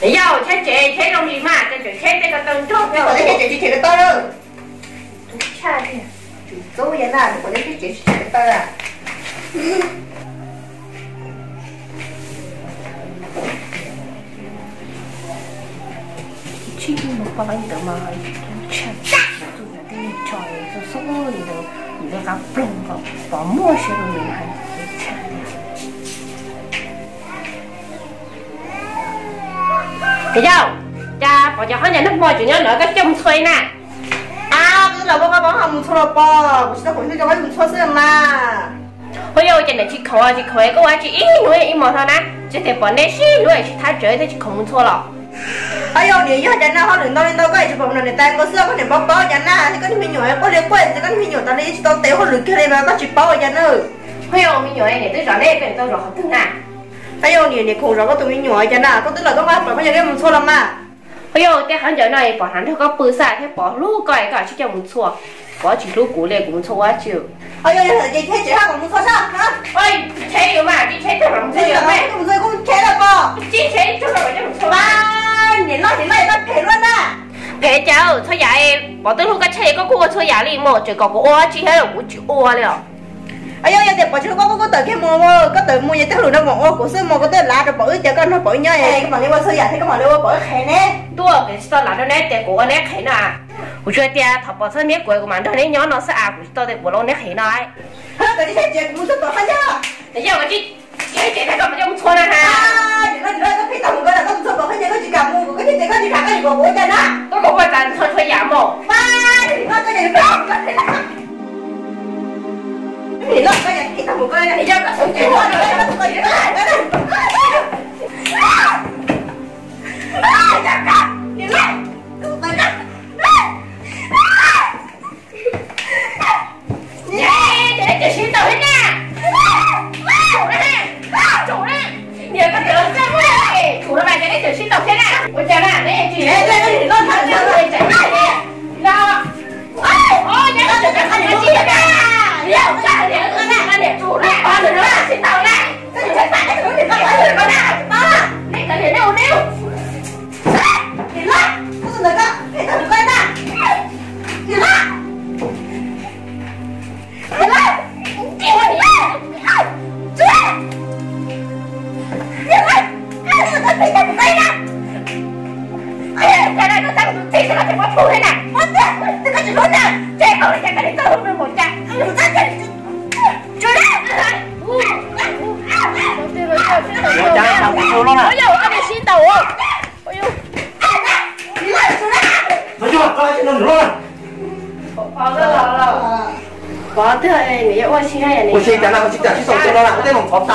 没有签字签了密码这签这个等着我的签字就签个到了差点就走远了我是这个道啊嗯嗯确定你的妈妈都欠都在跟你讲的是什里头你的他不能够把墨写 Thấy Cha bỏ cho hắn nhà nước môi chủ nhân nữa cái chum xuôi nè. À cái là bố bố hầm thua bò. Bố sẽ khủng cho bố thua xem mà. Bây giờ chẳng để chị khổ chị khổ cái quá chị ít nuôi ít một thôi nè. Chị thể bỏ nè xí nuôi chị thái trời thì chị khủng thua lọ ai yêu đi yêu chẳng nào họ đừng đâu lên đâu cái chụp hình này tay có xưa có thể bóc bao chẳng nào. Thì có thể mình nhồi có liên quậy, thì có thể mình nhồi tao đi tao tế họ lười kia này mà có chụp bao chẳng nữa bây giờ mình nhồi này tôi rõ này bên tôi rõ hơn thế nào thấy ô nhiều này khổ rõ có tụi mình nhỏ chân à có tức là có bắt có nhà mình xua lắm mà. Bây giờ cái hắn giờ này bỏ hắn theo có bự xả theo bỏ lú cài cả chứ chồng xua. Bỏ chỉ lú cũ này cũng xua chứ. Ôi giờ giờ thế chỉ hắn cũng xua sao hả ôi thế rồi mà đi thế thằng lòng thế rồi mà cũng rồi cũng thế là bỏ chỉ thế thằng lòng chứ xua. Ba nhìn nó thì này nó thế luôn à thế cháu thôi dạ em. Bỏ tới lúc cái thế có cua thôi dạ liền một chỉ có cua chỉ hết là cũng chịu cua rồi ấy giờ thì bỏ chú có có tới cái mua mò có tới mua vậy tới luôn nó mò của sư mò có tới lá rồi bỏ cho con nó bỏ nhau này cái mỏ liên quan sư giả thì cái mỏ liên bỏ khé nè tua cái sao lá nó nè tiền của nè khé nè của chú tia thọ bỏ sơn miếng của của màn thôi nè nhỏ nó sẽ à của tôi thì bỏ lâu nè khé nè ai cái gì thế chuyện cũng bỏ hết chứ? Để cho mà chị cái chị thấy con mà cho một nè ha chị nói chị nói cái phi tầm cái là con cho bỏ hết chứ có chị cầm mua cái chị có chị thả cái gì bỏ bỏ cho nó. Tôi cũng phải tàn thôi phải giảm một ba thì nó cái gì đó Hilang kita mukanya hijau. Hilang.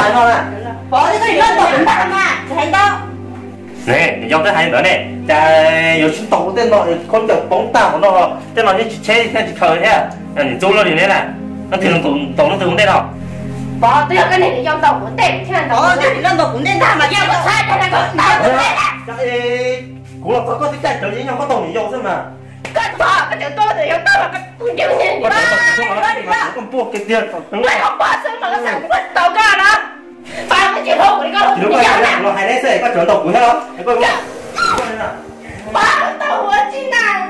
phải không ạ? 버스가 이런 거 간다구나. 잘 떠. 네, 여기서 하는 거네. 자, 요즘 동대 너 건적 뽕따고 너 때만 이제 제일 그냥 지켜야. 아니, 졸러리네나. 너 되는 돈 돈은 되는데 너. 버스가 그냥 이런 거 못해. 그냥 너 이런 거 못된다. 막 이런 거 사야 되는 거. 나 못해. 자, 에. 고로 섞어 진짜 저리 이런 거 돈이 없으면 cái thọ, cái chữ tôi thì yêu tao là cái tôi chịu nhìn Có không nó còn buộc cái tiền Mày không bỏ xương mà nó สั่ง quên tàu ca đó. Phải cái chuyện không của con Đi này nhau nè. nó hay đấy sẽ có trở tàu của Để coi Bỏ tàu của chị nè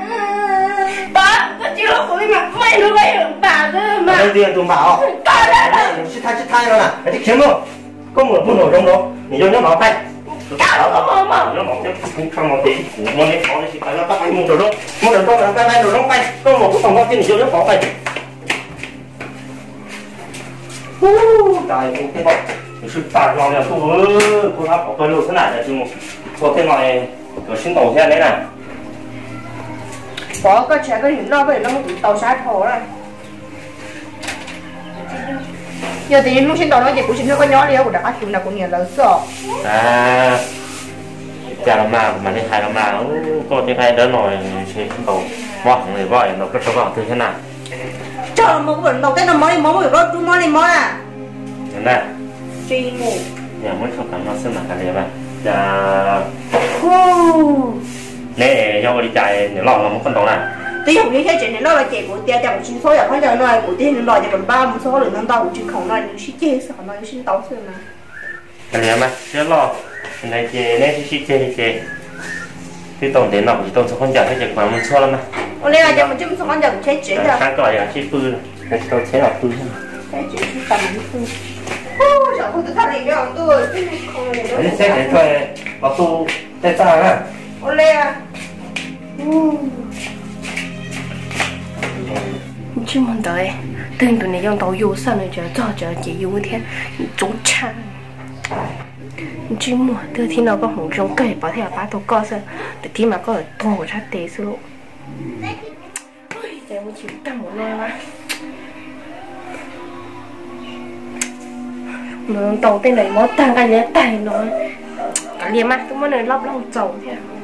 Bỏ cái chuyện không của mà. Mày nó hưởng bà cơ mà. Đây tiền tụi bảo. Con đó là Chị thay chị thay nó nè. Chị kiếm không? Có một buôn nổi trong đó. Nhìn nhớ nó tay Không nó mọc cái cũng không một muốn lấy khó thì chỉ phải là các anh mua đồ đó. Mua đồ đó là cái này đồ đó tay có một cái phòng tiền thì vô nó tay trời cũng cái bọc thì sự tài ngon là cô ơi cô hấp luôn thế này là chứ có cái này có xin đầu thế này nè Bỏ cái chuyện cái điểm đó vậy nó cũng tàu sát thổ rồi Giờ thì lúc xin tàu nó chỉ cũng xin nó có nhỏ đi của đã chịu nào cũng nhiều lớn sợ. À chả làm nào mà đi hay làm nào có tiếng hay đỡ nổi xin đầu bỏ người gọi nó có cho vào từ thế nào? Chờ một cái đầu tiên là mới mới mới rồi, chú mới đi mới à. thế này. Chi ngủ. nhà mới không cảm nó xem là cái gì vậy dạ. Nè do đi chạy nếu lòng là một con đầu này Tí hồng như thế chuyện này nó là chị của tia chẳng xin số giờ phải giờ nó của tia nó là còn ba một số lượng nó đầu chứ không nó như xin chê sao nó xin tàu xưa mà. cái gì mà chưa lo. Này chị này chị chị chị chị cái tổng tiền nào chỉ tổng số con giờ hay chỉ khoảng một số lắm mà. Ô lê là cho mình chúng con giờ cũng chế chế rồi khác gọi là chỉ pư cái tổng chế là pư chế chế tầm pư ô chẳng có tự thay đi nhau tôi không này đâu cái xe để thôi. Bảo tu tại sao á ô à chứ mình đợi tên tụi này dùng tàu vô sao này chờ cho chờ chỉ vô thế chú cha chứ mà từ thì nó có hồng trong cây bảo thế là ba tổ co sao từ khi mà có ở tổ ra tế số lộ để mình chịu tăng một nơi mà mà tàu tên này nó tăng cái gì tay nó cả liền mà tôi muốn này lóc lóc dầu thế à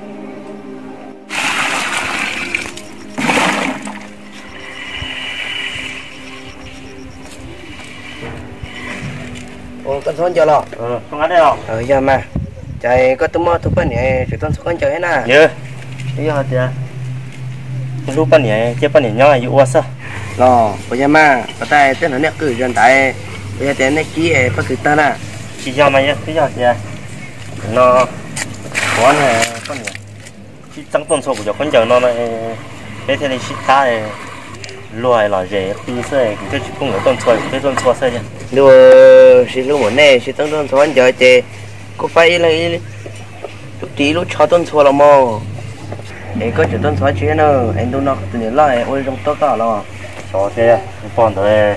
ồ con son cho lo ờ. Không ăn đây đâu ờ giờ mà chạy có tụi mò tụi bên này chỉ con con chơi nè nhớ bây giờ thì lúc bao nhiêu chế bao nhiêu nhau là yêu sao? Lo bây giờ mà có tay tên nó nè cứ dân tại bây giờ tên này kí ấy bắt cứ ta nè chỉ cho mày bây giờ thì nó có này con này chỉ tăng tuần số của con giờ nó này. Thế này chỉ ta này. Loài là dễ tư sợi cái chỉ không có tuần số cái tuần số sợi nhá giờ xí lúc bọn nè xí tăng đơn số anh giờ chê. Có phải là lúc tí lúc cho tuần số là mò? Để có chỗ tuần số chứ nó anh đâu nó tự nhiên lại ôi trong tất cả là cho thế à, còn tới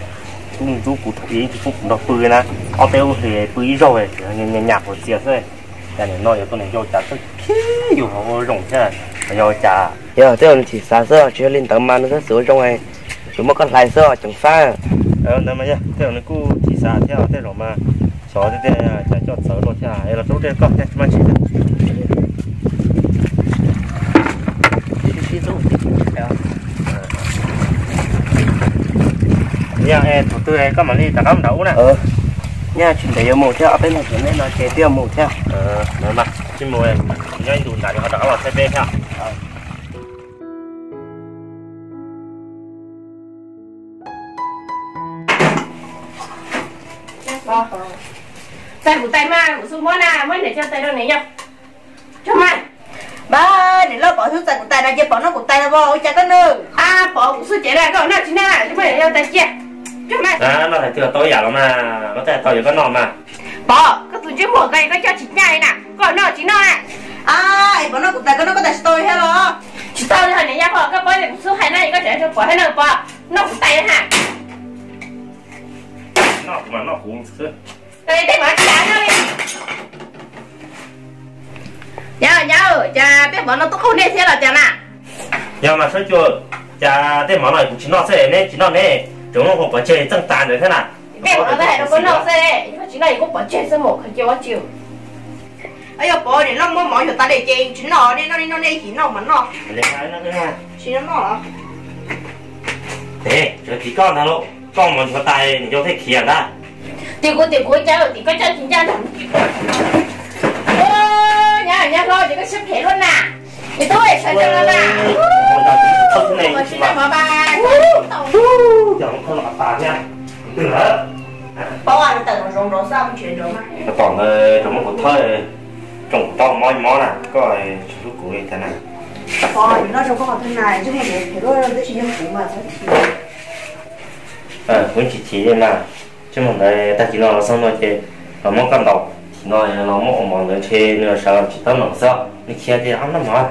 cũng chú cụ thủy ý chú cũng đọc bươi nè. Ông tiêu thì bươi rồi nhà nhạc của diệt thôi. Cái này nói cho tôi này vô trả tôi khí dù họ rồng thế này vô trả giờ tôi chỉ xa xưa chưa lên tầng mà nó rất sửa trong này. Chúng mất con lại xưa chẳng xa ờ nên mà nhá theo nó cú chỉ xa theo thế rồi mà cho thế thế chả cho sợ rồi hay là chỗ đây có thế mà chỉ nhà em tụi tôi có mà đi ta cắm đậu nè. Ờ. Nha chuyện đấy một theo bên này chuyện này nó chế tiêu một theo. Ờ nữa mà chứ mua em nhớ tụi đại họ đã vào xe theo tay của tay ma của su món à mới để cho tay đâu này nhá cho mai ba để lo bỏ thứ tay của tay này chứ bỏ nó của tay nó vô chả có nữa à bỏ của su chế ra gọi nó chỉ na chứ mới để cho tay chia cho mai à nó phải thừa tối giả mà nó tại tao có nọ mà. Bỏ cái tụi chứ một cây có cho chị nhai nè còn nó chỉ nó à. À ấy bỏ nó của tay có nó có tay tôi hết rồi chỉ tao thôi này nhá bỏ cái bói này su hai này có thể cho bỏ hết nó bỏ. Nó của tay hả? Nó mà nó cũng đây đây mà trả nó đi. Nhớ nhớ cha biết bỏ nó tốt không nên thế là cha nè. Nhưng mà nói chưa? Cha cái món này cũng chỉ nó sẽ nên chỉ nó nè chúng nó không có chơi tăng tàn được thế nào? Bỏ cái này nó có nọ xe chỉ này cũng bỏ chơi sơ một không cho chịu ấy giờ bỏ để nó mua mỏ cho ta để chơi chuyện nó đi nó đi nó đi chỉ nó mà nó để cái nó cái ha. Chỉ nó nó thế cho tí con thằng lộ con mà cho tay thì cho thấy khiển ra tiểu của tiểu của cháu thì có cho chính cha thằng nhà nhà lo thì có xếp hết luôn nè. Thì tôi sẽ cho nó nè không thế mà chỉ là mà ba. chẳng không là tàn nha. Đừng hết bỏ ăn tận nó rong rong sao chuyện rồi mà còn trong một thời trồng to món món à có chú cụ đi thế này? Bỏ nó trong có thế này chứ không để rồi nó chỉ những củ mà thôi. Ờ cũng chỉ chỉ là chứ mà đây ta chỉ nói xong rồi thì nó món cầm đầu nói nó món món nữa thì nữa sao chỉ tao nặng sao 你 kia thì ăn nó mà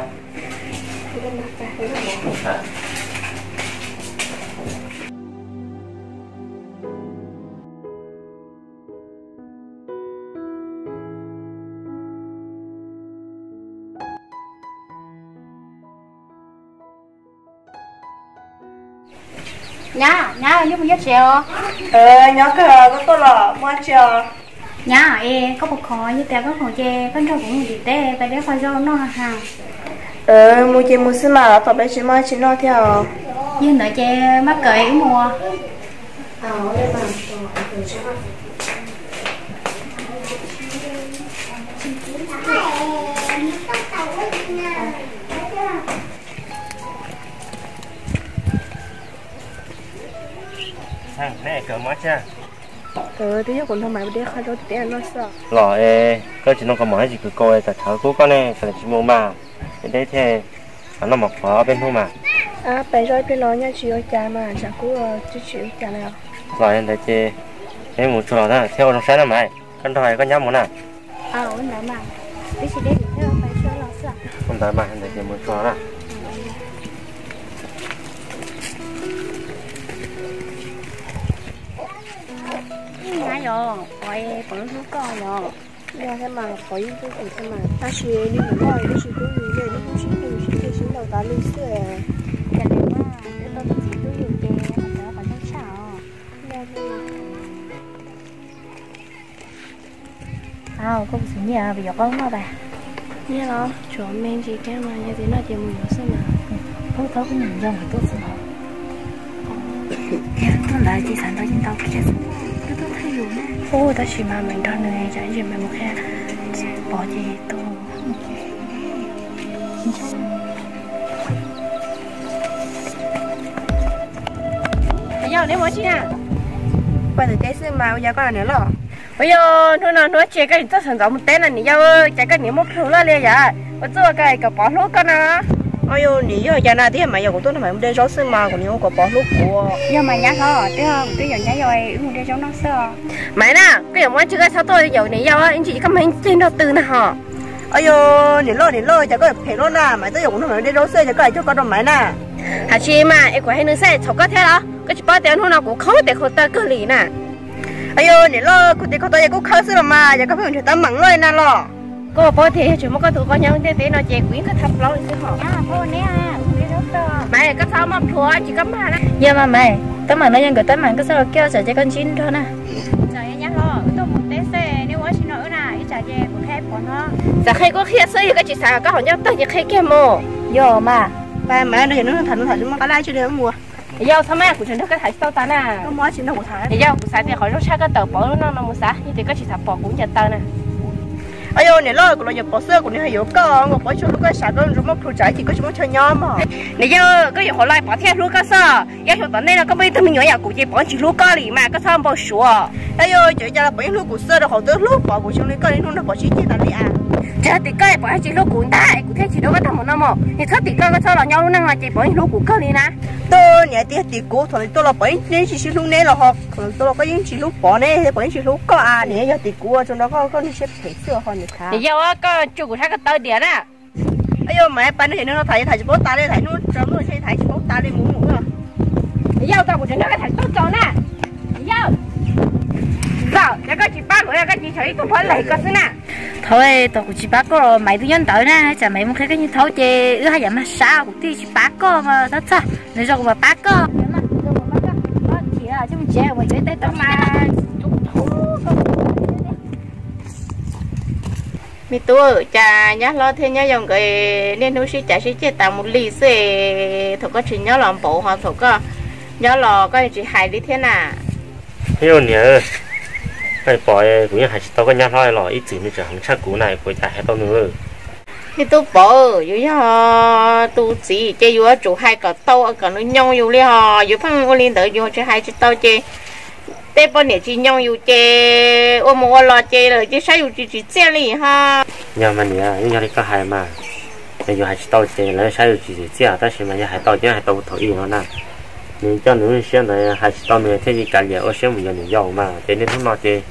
nhá nhá giúp mình giúp xèo ờ nhớ cái có tôi là mua chờ nhá e có một khó như té có khó chê con cho cũng gì té phải để khoai rau nó ha ờ mua chơi mua xí mà tập bé chỉ mua chỉ nó theo. Nhưng đợi chê mắc cởi mua sang nè cỡ mắt cha ờ thế giờ còn thằng mày để khai nó sao rồi có chỉ nó có món gì cứ coi cả thở cố con này phải chỉ mua mà. Cái đấy thì nó một phở bên thu mà. À bây giờ bên đó nha chị cha mà chả cú chị chị ở cha nào. Rồi anh thấy chị em muốn cho nó theo trong sáng này con thôi con nhắm muốn nào à ổn lắm mà. Gì đấy theo phải cho lo sợ. Không thấy mà anh thấy chị muốn cho nó nhá rồi coi còn lúc con rồi Dạ thế mà có những cái gì thế mà ta chỉ đi ngủ rồi đi chỉ tôi nghỉ này đi cũng chỉ đi chỉ đi chỉ đầu tá lên sữa cái này mà cái tôi chỉ tôi dùng tiền mà nó còn rất chào à có một sự nhà bây giờ có mà bà nghe nó chỗ mình chỉ cái mà như thế nào thì mình hiểu sao mà không thấu cũng nhận ra một tốt sự nào tôi lại chỉ sản đó trên tàu kia ô ta chỉ mà mình đang người chẳng gì mà một khe bỏ gì tôi bây giờ nếu mà chị à bây giờ cái sự mà bây giờ có là nữa rồi bây giờ nó nó nó chơi cái gì thành giống một tên là nhiều chơi cái gì một thứ là liền vậy bây giờ cái cái bỏ lúa con nào ôi yo nỉ yo nào thì mà giờ của tôi là phải đem rau xương mà của nhiều có bỏ lúa của. Nhưng mà nhá thôi tôi không tôi giờ nhá rồi uống để trong nó sợ mày nè cái mà chưa có sao tôi giờ nỉ yo anh chị có mấy trên đầu tư nè hả? Ôi yo nỉ lo nỉ lo giờ có phải lo nè. Mày tôi dùng nó phải đem rau xương giờ có cho con đâu mày nè. Hả chị mà em quay nữa xe chọc cái thế đó. Cái chị bao tiền hôm nào cũng không để khổ ta cơ lì nè. Ôi yo nỉ lo cũng để khổ tôi cũng khó xử mà giờ có phải chúng ta mắng rồi nè lo cô bố thì chúng nó có tụ con nhau thế thế nó chè quyến cái thập lâu à nè để trong sợ mày có sao mà thua chỉ có mà đó. Nhưng mà mày tấm mà nó nhân cái tấm mà cái sao kêu sợ cho con chín thôi nè. Trời nhá lo tôi một té xe nếu quá xin nữa nè ít trả về một thép của nó. Giờ khi có khi sấy cái chị xài có họ nhau tới khi kia mồ. Vô mà. Ba mà nó nó thành nó thành chúng có lai chưa được mua. Giờ sao mà của chúng nó cái thải sau ta nè. Có mua chuyện đâu của thải. Thì giờ của xài thì khỏi nó xa cái tờ bỏ nó nó mua xả. Thì có chị xài bỏ cũng chặt tờ nè ai nè lo của nó giờ bỏ sơ, của nó hay có ngọc bỏ cho lúc cái sạc nó rồi mất trái chỉ có chúng chơi nhau mà. Nè giờ cái giờ họ lại bỏ theo lúc cái sơ, giờ họ tận đây là có mấy thằng nhỏ nhà của chị bỏ chỉ lúc cái gì mà cái thằng bỏ sữa ai chỉ cho là bỏ lúc của sơ, rồi họ tới lúc bỏ của chúng nó cái nó bỏ chỉ chỉ là đi à giờ thì cái bỏ chỉ lúc của ta của thế chỉ đâu có thằng một năm mà thì thoát thì cái cái sao là nhau năng là chỉ bỏ lúc của cái đi nè. Tôi nhà thì thì của thằng tôi là bỏ nên chỉ lúc này là họ. Tôi là có những chỉ lúc bỏ này bỏ chỉ lúc có à này giờ thì của chúng nó có có xếp phải sữa họ nữa thì giờ có chủ của cái tơ điện á. Ấy yo mẹ bạn nó nó thấy thấy bố ta đây thấy nó trong nó thấy thấy bố ta đây muốn muốn rồi. Giờ tao của chúng nó cái thấy tốt cho nè giờ sao giờ có chị ba cái chị thấy tôi phải lấy cái nè thôi tôi cũng chỉ bắt có mấy đứa nhân tới nè chả mấy một cái cái như thấu chê ư hay giảm mà sao cũng thì chỉ bắt có mà thật sao? Nếu cho mà bắt có chỉ là chúng trẻ mà dưới tay tao mà. Mi tu cha nhá lo thế nhá dòng cái nên nó sẽ trả sẽ chết tao một ly xe thôi có chỉ nhớ làm bộ hoặc thôi có nhớ lo có chỉ hai đi thế nào. Hiểu nhớ cái bỏ cũng như hai tao có nhát thôi là ít chỉ mới chỉ hàng chắc cũ này của cha hết tao nữa. Mi tu bộ dù như tu chỉ chơi dù chủ hai cái tàu cái nó nhau dù li ha dù phong ô linh tới dù chơi hai chiếc tàu chơi. Tê bao nhiêu chỉ nhau dù chơi ôm một lo chơi rồi chứ sao dù chỉ chỉ chơi li ha. Nhà mình nhá nhưng nhà có hai mà. Bây giờ hai tao chơi lấy sao chỉ chỉ chơi ta xem mà nhà hai tao chơi hai tao thổi nó nè mình cho nữ xem là hai tao mình thế gì cả nhà ở xem mình nhận giàu mà. Thế nên chúng nó chơi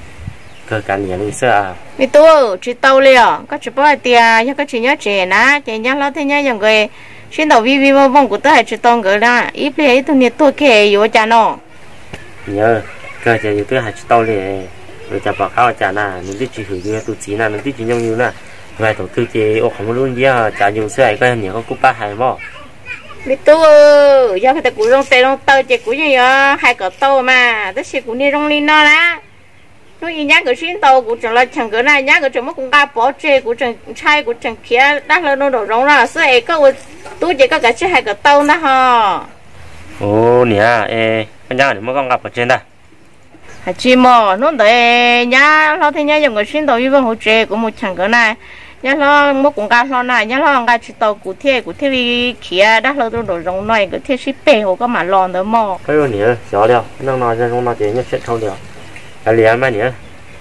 cơ cả nhà đi sợ mi tu chỉ tàu li à có chỉ bao tiền nhưng có chỉ nhớ trẻ nè trẻ nhá lo thế nhá dòng cái xin đầu vi vi vong vong của tôi chỉ tông cái là ít lấy tôi nhiệt tôi kể yếu cha nó. Nhớ cơ chơi như tôi hai tao liền rồi chả bảo khao chả nè mình đi chỉ hưởng như chỉ nè mình đi chỉ nhau như nè vài tổ tư chế ô không luôn gì à chả dùng xe cái nhiều có cúp ba hai mi tu giờ cái cú rong tê rong tơ chế cú như vậy hai cái tàu mà đó là cú đi rong lên nó lá nó ý nhá cái xin tàu cú chẳng là chẳng cái này nhá cái chẳng mất cũng ba bỏ chế cú chẳng chai cú chẳng kia đắt lên nó đổ rong ra sữa ấy có tu chế có cái chế hai cái tàu đó ha ồ nè ê cái nhà này mới con gặp ở trên đây. Chị mò nó để nhá lo thế nhá dùng cái xin tàu như vậy hỗ trợ của một chẳng cái này nhá lo mua cũng cao lo này. Nhá lo ngay chỉ tàu cụ thể cụ thể vì kia đã lo đồ đồ rong này cụ thể ship bể hồ có mà lo nữa mò. Cái gì nhỉ xóa đeo nâng nó ra rong nó chỉ nhất sẽ thâu đeo là liền mà nhỉ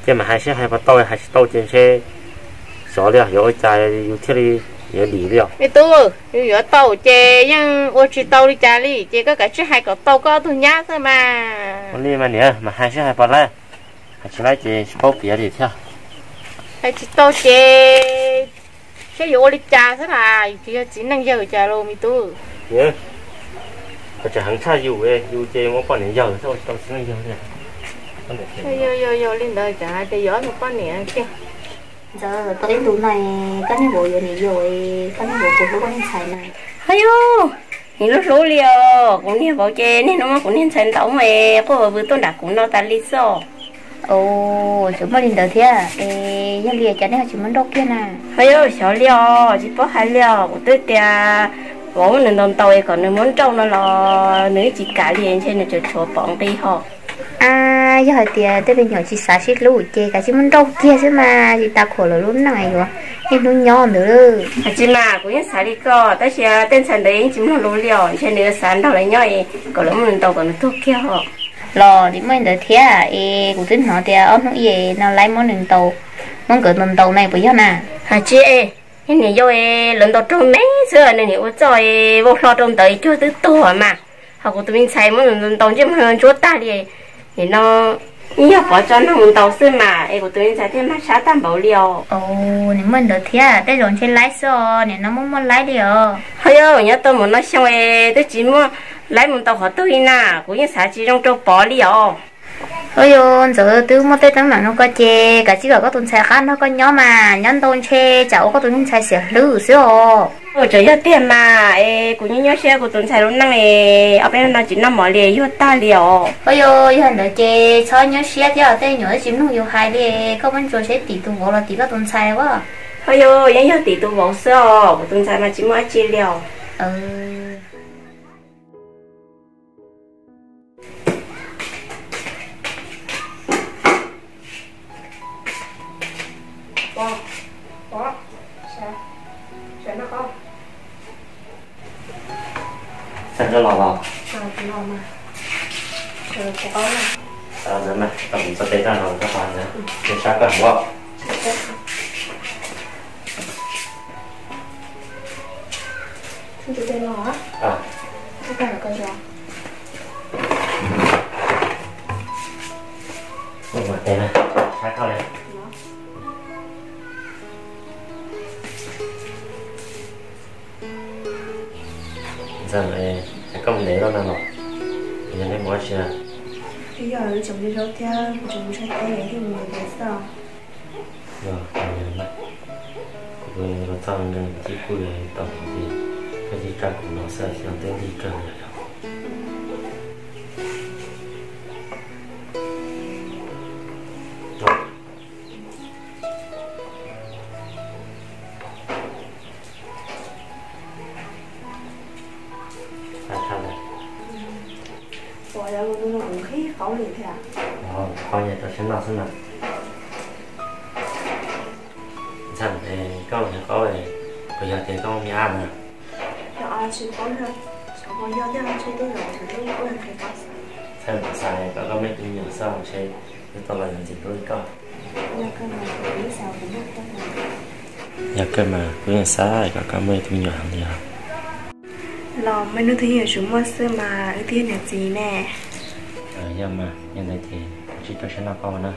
cái mà hai xe hai bắt tàu hai sẽ tàu trên xe. Xóa đeo rồi chạy cụ thể đi. Nhớ đi đeo cái tôi nhớ tàu chè nhưng ô chỉ tàu đi chạy đi chè có cái chiếc hai cái tàu có thôi nhá thôi mà. Con đi mà nhỉ mà hai xe hai bắt lại hai sẽ lại chè ship bể đi theo hai chỉ tàu chè cái vô lịch cha thế là kia chỉ năng giờ cha luôn mi tu nhớ. Có chả hàng xa dù ấy dù chê mong con này giờ thôi tao chỉ năng giờ nè yo yo yo lên đời chả cái gió một con nè kia. Giờ tới đủ này cái này bộ giờ này rồi cái này bộ của các con xài này. Ayo nhìn lúc số liều cũng như bảo chê nên nó cũng nên thành tổng mẹ cô vừa tôi đã cũng nó ta lý do ồ chúng mà lên đầu thế à? Ê giờ liều cho nên chúng mình đốt kia nè. Hay yo sợ liều chỉ có hai liều của tôi tia bố mình đồng tàu còn nếu muốn trâu nó là nếu chỉ cả liền trên là chỗ chỗ bọn đi họ. À giờ hồi tiệt tới bên nhỏ xả xít lũ chê cả chứ mình đâu kia chứ mà chỉ ta khổ là luôn này rồi nhưng nó nhỏ nữa. À chỉ mà cũng như xả đi co. Tới khi tên sản đấy chỉ muốn lũ liều trên này sản đâu lại nhỏ ấy. Còn lúc mình đâu còn thuốc kia họ lò thì mấy được thế à e cũng tính họ thì à, ông nói gì, nó lấy món nền tàu. Món cửa nền tàu này bây giờ nè hả chị e cái này do e lần đầu trong mấy xưa này nhiều cho e vô lo trong tới chưa tới to mà. Họ cũng tụi mình xài món nền tàu chứ mà chúa ta đi thì nó nhiều bỏ cho nó muốn đầu sư mà em của tôi sẽ thêm mắt sát tam bảo liều ồ nếu mình được thế à tới rồi trên lái xe nếu nó muốn muốn lái đi ờ hay ơi nhớ tôi muốn nói xong em tôi chỉ muốn lái một tàu họ tôi nè cũng như xã chỉ trong châu bỏ liều ôi giờ tôi mua tới tấm mà nó có chê. Cả chỉ có tuần xe khác nó có nhỏ mà nhắn tôn chê. Cháu có tuần xe xỉa lử xíu ôi trời ơi tiền mà. Ê cũng như nhớ xe của tuần xe lúc năng ê ở bên nó chỉ nằm mỏ liều yêu ta liều ôi yo yo hành được chê. Cho nhớ xe ở đây nhớ chim nó yêu hai có bên chỗ xe tỷ tu vô là tỷ có tuần xe quá. Ôi yo nhớ tỷ tu vô sao của tuần xe mà chỉ mua chi liều ừ Xem cái lò vào. À, cái lò mà. Ừ, cái ống này À, nếu mà ờ, dạ tổng sơ tế ra nó các bạn nhé. Ừ. Để xác cảm quá Chúng tôi tên lò á. À Chúng ta là con lò Mình mở tên này, xác cao này. Dạ. Dạ Giờ này cái công để nó nằm rồi. Giờ nên mua chưa? bây giờ chồng đi đâu theo chồng sẽ tay thì mình biết sao Rồi, cảm ơn bạn. Cô ơi, nó xong nên chỉ cô ấy tổng gì. Cái gì cả cũng nó sẽ đi trời rồi. Rồi. Cái tôi là làm gì tôi có nhưng cái này tôi biết sao cũng biết cái nhà cơ mà cứ là sai có có mấy thứ nhiều hàng gì lò mấy đứa thấy nhiều chúng mua xưa mà ưu tiên là gì nè ờ nhưng mà nhân này thì chỉ tôi sẽ nào con nữa